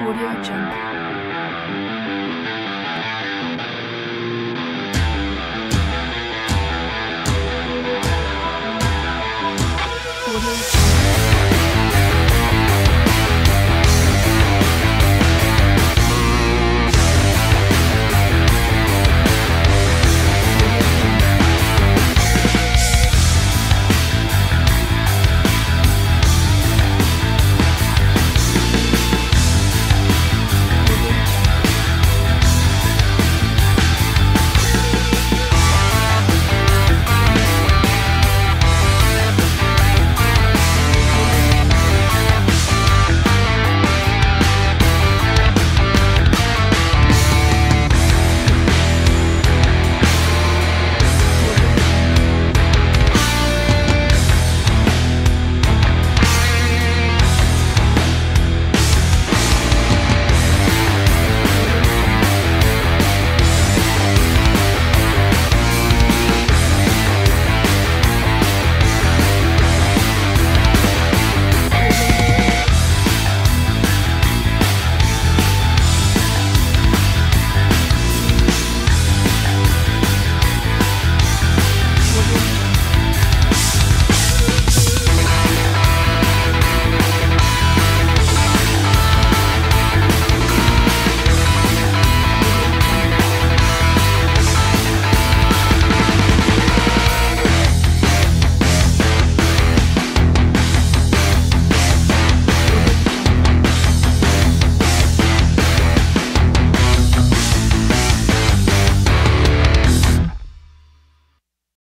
Audio Jungle.